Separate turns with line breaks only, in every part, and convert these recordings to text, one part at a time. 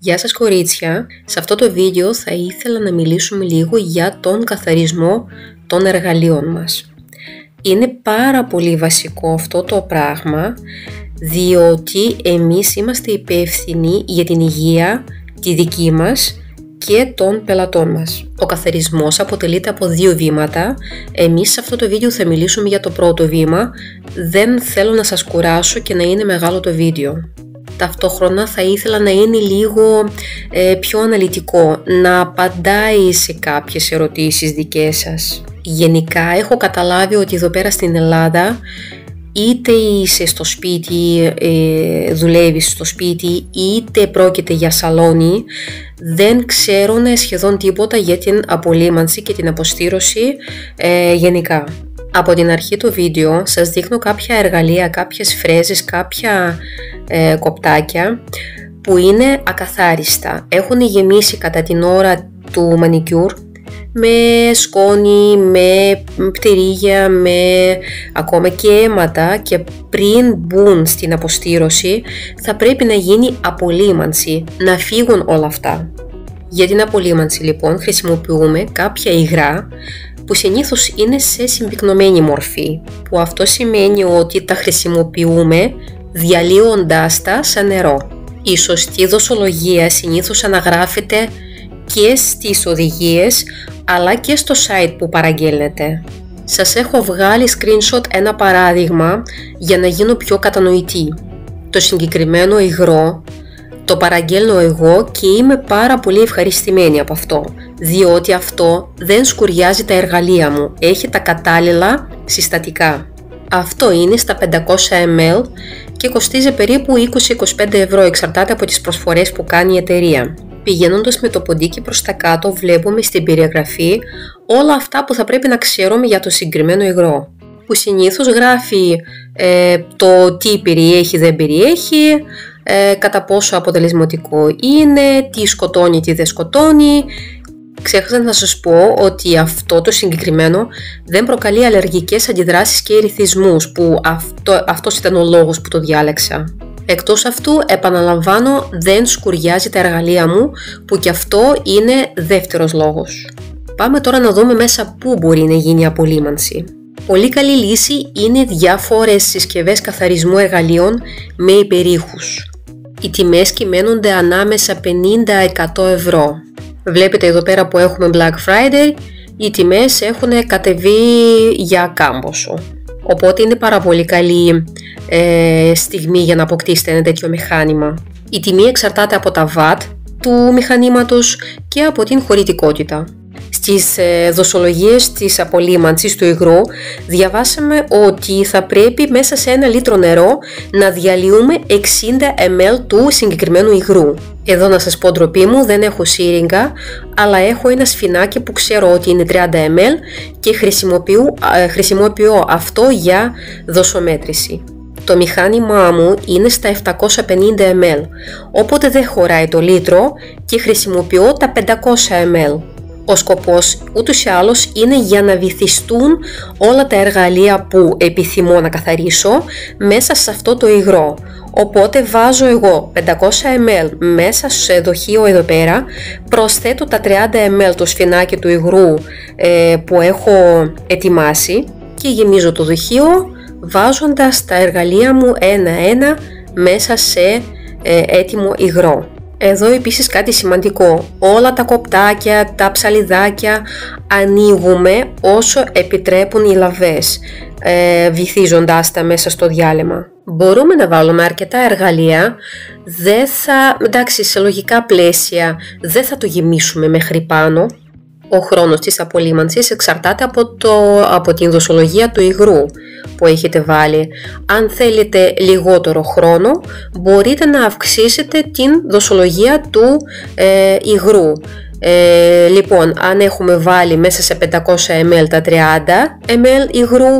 Γεια σας κορίτσια, σε αυτό το βίντεο θα ήθελα να μιλήσουμε λίγο για τον καθαρισμό των εργαλείων μας. Είναι πάρα πολύ βασικό αυτό το πράγμα διότι εμείς είμαστε υπεύθυνοι για την υγεία τη δική μας και των πελατών μας. Ο καθαρισμός αποτελείται από δύο βήματα. Εμείς σε αυτό το βίντεο θα μιλήσουμε για το πρώτο βήμα. Δεν θέλω να σας κουράσω και να είναι μεγάλο το βίντεο ταυτόχρονα θα ήθελα να είναι λίγο ε, πιο αναλυτικό, να απαντάει σε κάποιες ερωτήσεις δικές σας. Γενικά έχω καταλάβει ότι εδώ πέρα στην Ελλάδα είτε είσαι στο σπίτι, ε, δουλεύεις στο σπίτι, είτε πρόκειται για σαλόνι, δεν ξέρουν σχεδόν τίποτα για την απολύμανση και την αποστήρωση ε, γενικά. Από την αρχή του βίντεο σας δείχνω κάποια εργαλεία, κάποιες φρέζες, κάποια ε, κοπτάκια που είναι ακαθάριστα. Έχουν γεμίσει κατά την ώρα του μανικιούρ με σκόνη, με πτερίγια, με ακόμα και αίματα και πριν μπουν στην αποστήρωση θα πρέπει να γίνει απολύμανση, να φύγουν όλα αυτά. Για την απολύμανση λοιπόν χρησιμοποιούμε κάποια υγρά που συνήθως είναι σε συμπυκνωμένη μορφή, που αυτό σημαίνει ότι τα χρησιμοποιούμε διαλύοντάς τα σε νερό. Η σωστή δοσολογία συνήθως αναγράφεται και στις οδηγίες αλλά και στο site που παραγγέλνετε. Σας έχω βγάλει screenshot ένα παράδειγμα για να γίνω πιο κατανοητή. Το συγκεκριμένο υγρό το παραγγέλνω εγώ και είμαι πάρα πολύ ευχαριστημένη από αυτό, διότι αυτό δεν σκουριάζει τα εργαλεία μου, έχει τα κατάλληλα συστατικά. Αυτό είναι στα 500 ml και κοστίζει περίπου 20-25 ευρώ εξαρτάται από τις προσφορές που κάνει η εταιρεία. Πηγαίνοντας με το ποντίκι προς τα κάτω βλέπουμε στην περιγραφή όλα αυτά που θα πρέπει να ξέρουμε για το συγκεκριμένο υγρό που συνήθως γράφει ε, το τι περιέχει δεν περιέχει, ε, κατά πόσο αποτελεσματικό είναι, τι σκοτώνει, τι δεν σκοτώνει. Ξέχασα να σας πω ότι αυτό το συγκεκριμένο δεν προκαλεί αλλεργικές αντιδράσεις και ερηθισμούς που αυτό, αυτός ήταν ο λόγος που το διάλεξα. Εκτός αυτού, επαναλαμβάνω, δεν σκουριάζει τα εργαλεία μου, που και αυτό είναι δεύτερος λόγος. Πάμε τώρα να δούμε μέσα πού μπορεί να γίνει η απολύμανση. Πολύ καλή λύση είναι διάφορες συσκευές καθαρισμού εργαλείων με υπερήχους. Οι τιμές κυμαίνονται ανάμεσα 50-100 ευρώ. Βλέπετε εδώ πέρα που έχουμε Black Friday, οι τιμές έχουν κατεβεί για κάμποσο. Οπότε είναι πάρα πολύ καλή ε, στιγμή για να αποκτήσετε ένα τέτοιο μηχάνημα. Η τιμή εξαρτάται από τα watt του μηχανήματος και από την χωρητικότητα. Στις ε, δοσολογίες της απολύμανσης του υγρού διαβάσαμε ότι θα πρέπει μέσα σε ένα λίτρο νερό να διαλύουμε 60 ml του συγκεκριμένου υγρού. Εδώ να σας πω ντροπή μου, δεν έχω σύριγγα, αλλά έχω ένα σφινάκι που ξέρω ότι είναι 30 ml και χρησιμοποιώ, ε, χρησιμοποιώ αυτό για δοσομέτρηση. Το μηχάνημά μου είναι στα 750 ml, οπότε δεν χωράει το λίτρο και χρησιμοποιώ τα 500 ml. Ο σκοπός ούτως ή άλλως είναι για να βυθιστούν όλα τα εργαλεία που επιθυμώ να καθαρίσω μέσα σε αυτό το υγρό. Οπότε βάζω εγώ 500 ml μέσα σε δοχείο εδώ πέρα, προσθέτω τα 30 ml το σφινάκι του υγρού ε, που έχω ετοιμάσει και γεμίζω το δοχείο βάζοντας τα εργαλεία μου ένα-ένα μέσα σε ε, έτοιμο υγρό. Εδώ επίσης κάτι σημαντικό, όλα τα κοπτάκια, τα ψαλιδάκια ανοίγουμε όσο επιτρέπουν οι λαβές, ε, βυθίζοντάς τα μέσα στο διάλειμμα. Μπορούμε να βάλουμε αρκετά εργαλεία, δεν θα, εντάξει σε λογικά πλαίσια δεν θα το γεμίσουμε μέχρι πάνω, ο χρόνος της απολύμανσης εξαρτάται από, το, από την δοσολογία του υγρού που έχετε βάλει. Αν θέλετε λιγότερο χρόνο, μπορείτε να αυξήσετε την δοσολογία του ε, υγρού. Ε, λοιπόν, αν έχουμε βάλει μέσα σε 500 ml τα 30 ml υγρού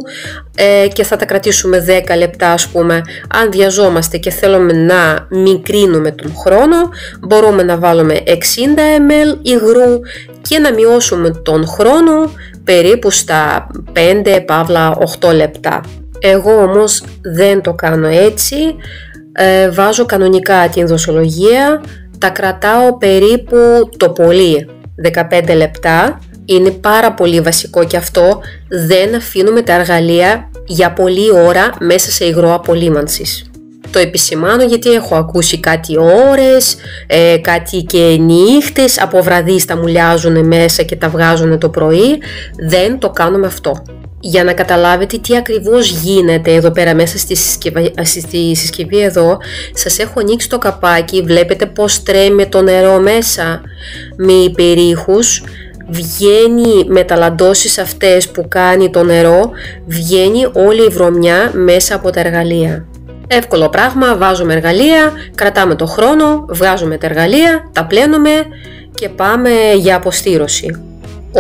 ε, και θα τα κρατήσουμε 10 λεπτά ας πούμε, αν βιαζόμαστε και θέλουμε να μικρύνουμε τον χρόνο, μπορούμε να βάλουμε 60 ml υγρού και να μειώσουμε τον χρόνο περίπου στα 5 παύλα 8 λεπτά. Εγώ όμως δεν το κάνω έτσι, ε, βάζω κανονικά την δοσολογία τα κρατάω περίπου το πολύ 15 λεπτά. Είναι πάρα πολύ βασικό και αυτό δεν αφήνουμε τα εργαλεία για πολλή ώρα μέσα σε υγρό απολύμανσης. Το επισημάνω γιατί έχω ακούσει κάτι ώρες, ε, κάτι και νύχτες, από βραδείς τα μουλιάζουν μέσα και τα βγάζουν το πρωί. Δεν το κάνουμε αυτό. Για να καταλάβετε τι ακριβώς γίνεται εδώ πέρα μέσα στη συσκευή, στη συσκευή εδώ, σας έχω ανοίξει το καπάκι, βλέπετε πως τρέμει το νερό μέσα με υπερήχους, βγαίνει με τα λαντώσεις αυτές που κάνει το νερό, βγαίνει όλη η βρωμιά μέσα από τα εργαλεία. Εύκολο πράγμα, βάζουμε εργαλεία, κρατάμε το χρόνο, βγάζουμε τα εργαλεία, τα πλένουμε και πάμε για αποστήρωση.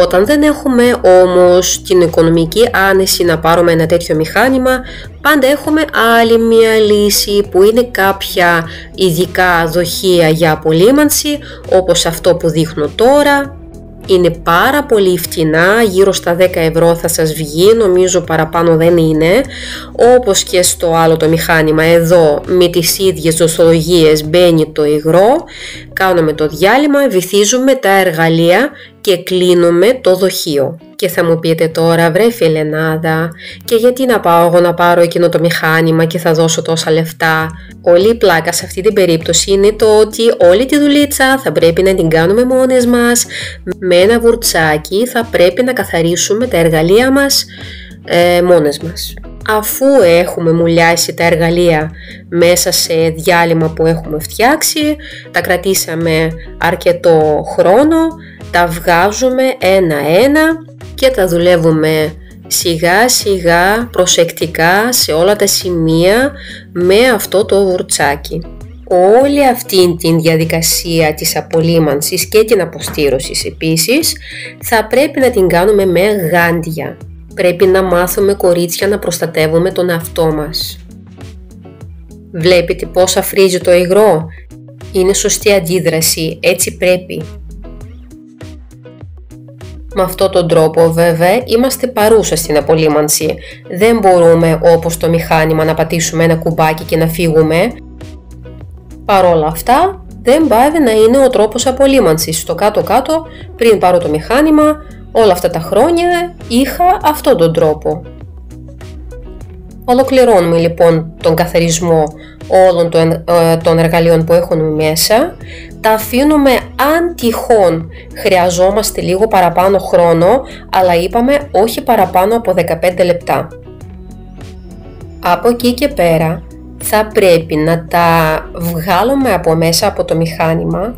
Όταν δεν έχουμε όμως την οικονομική άνεση να πάρουμε ένα τέτοιο μηχάνημα, πάντα έχουμε άλλη μία λύση που είναι κάποια ειδικά δοχεία για απολύμανση, όπως αυτό που δείχνω τώρα, είναι πάρα πολύ φτηνά, γύρω στα 10 ευρώ θα σας βγει, νομίζω παραπάνω δεν είναι. Όπως και στο άλλο το μηχάνημα, εδώ με τις ίδιες δοσολογίες μπαίνει το υγρό, κάνουμε το διάλειμμα, βυθίζουμε τα εργαλεία και κλείνουμε το δοχείο. Και θα μου πείτε τώρα, βρε φιλενάδα, και γιατί να πάω εγώ να πάρω εκείνο το μηχάνημα και θα δώσω τόσα λεφτά; Όλη η πλάκα σε αυτή την περίπτωση είναι το ότι όλη τη δουλίτσα θα πρέπει να την κάνουμε μόνες μας. Με ένα βουρτσάκι θα πρέπει να καθαρίσουμε τα εργαλεία μας ε, μόνες μας. Αφού έχουμε μουλιάσει τα εργαλεία μέσα σε διάλειμμα που έχουμε φτιάξει, τα κρατήσαμε αρκετό χρόνο, τα βγάζουμε ένα-ένα και τα δουλεύουμε σιγά σιγά προσεκτικά σε όλα τα σημεία με αυτό το βουρτσάκι. Όλη αυτή την διαδικασία της απολύμανσης και την αποστήρωσης επίσης θα πρέπει να την κάνουμε με γάντια. Πρέπει να μάθουμε κορίτσια να προστατεύουμε τον εαυτό μας. Βλέπετε πώς αφρίζει το υγρό; Είναι σωστή αντίδραση, έτσι πρέπει. Με αυτόν τον τρόπο βέβαια είμαστε παρούσα στην απολύμανση. Δεν μπορούμε όπως το μηχάνημα να πατήσουμε ένα κουμπάκι και να φύγουμε. Παρόλα αυτά δεν πάει να είναι ο τρόπος απολύμανσης. Στο κάτω-κάτω πριν πάρω το μηχάνημα όλα αυτά τα χρόνια είχα αυτόν τον τρόπο. Ολοκληρώνουμε λοιπόν τον καθαρισμό όλων ε, των εργαλείων που έχουμε μέσα, τα αφήνουμε αν τυχόν χρειαζόμαστε λίγο παραπάνω χρόνο, αλλά είπαμε όχι παραπάνω από 15 λεπτά. Από εκεί και πέρα θα πρέπει να τα βγάλουμε από μέσα από το μηχάνημα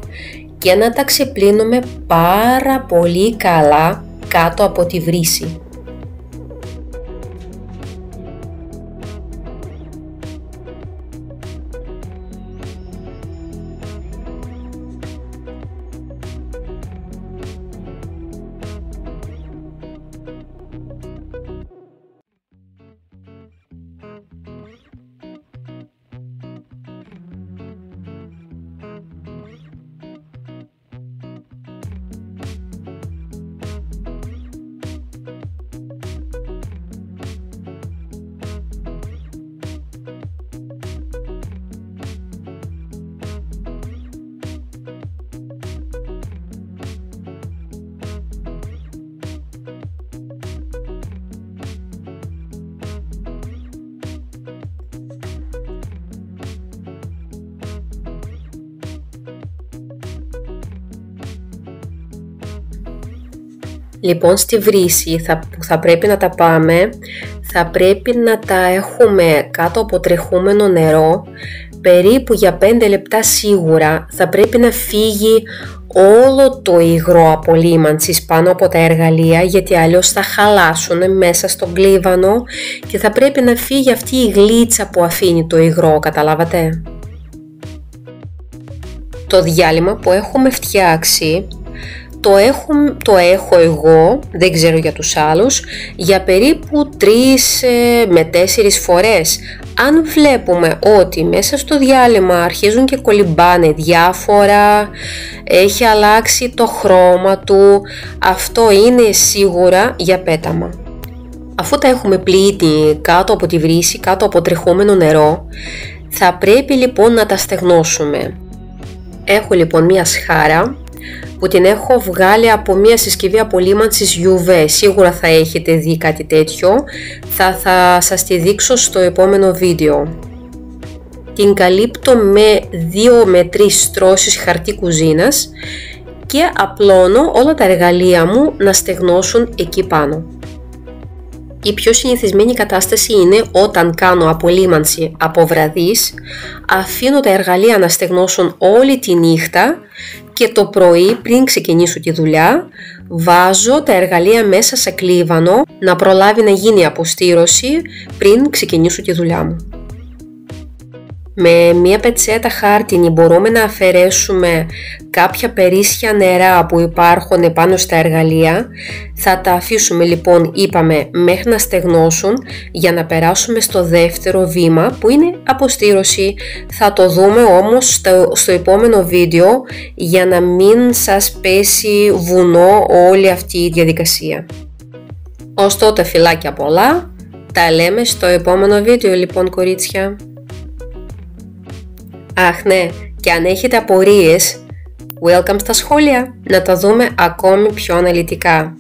και να τα ξεπλύνουμε πάρα πολύ καλά κάτω από τη βρύση. Λοιπόν, στη βρύση θα, που θα πρέπει να τα πάμε, θα πρέπει να τα έχουμε κάτω από τρεχούμενο νερό, περίπου για 5 λεπτά σίγουρα θα πρέπει να φύγει όλο το υγρό απολύμανσης πάνω από τα εργαλεία γιατί αλλιώς θα χαλάσουν μέσα στον κλίβανο και θα πρέπει να φύγει αυτή η γλίτσα που αφήνει το υγρό, καταλάβατε; Το διάλειμμα που έχουμε φτιάξει το έχω, το έχω εγώ, δεν ξέρω για τους άλλους, για περίπου 3 ε, με 4 φορές. Αν βλέπουμε ότι μέσα στο διάλειμμα αρχίζουν και κολυμπάνε διάφορα, έχει αλλάξει το χρώμα του, αυτό είναι σίγουρα για πέταμα. Αφού τα έχουμε πλήττει κάτω από τη βρύση, κάτω από τρεχόμενο νερό, θα πρέπει λοιπόν να τα στεγνώσουμε. έχω λοιπόν μία σχάρα που την έχω βγάλει από μία συσκευή απολύμανσης UV. Σίγουρα θα έχετε δει κάτι τέτοιο. Θα, θα σας τη δείξω στο επόμενο βίντεο. Την καλύπτω με 2 με 3 στρώσεις χαρτί κουζίνας και απλώνω όλα τα εργαλεία μου να στεγνώσουν εκεί πάνω. Η πιο συνηθισμένη κατάσταση είναι όταν κάνω απολύμανση από βραδείς, αφήνω τα εργαλεία να στεγνώσουν όλη τη νύχτα και το πρωί πριν ξεκινήσω τη δουλειά βάζω τα εργαλεία μέσα σε κλίβανο να προλάβει να γίνει αποστήρωση πριν ξεκινήσω τη δουλειά μου. Με μία πετσέτα χάρτινη μπορούμε να αφαιρέσουμε κάποια περίσσια νερά που υπάρχουν πάνω στα εργαλεία. Θα τα αφήσουμε λοιπόν είπαμε μέχρι να στεγνώσουν για να περάσουμε στο δεύτερο βήμα που είναι αποστήρωση. Θα το δούμε όμως στο, στο επόμενο βίντεο για να μην σας πέσει βουνό όλη αυτή η διαδικασία. Ως τότε φυλάκια πολλά, τα λέμε στο επόμενο βίντεο λοιπόν κορίτσια. Αχ ναι, και αν έχετε απορίες, welcome στα σχόλια, να τα δούμε ακόμη πιο αναλυτικά.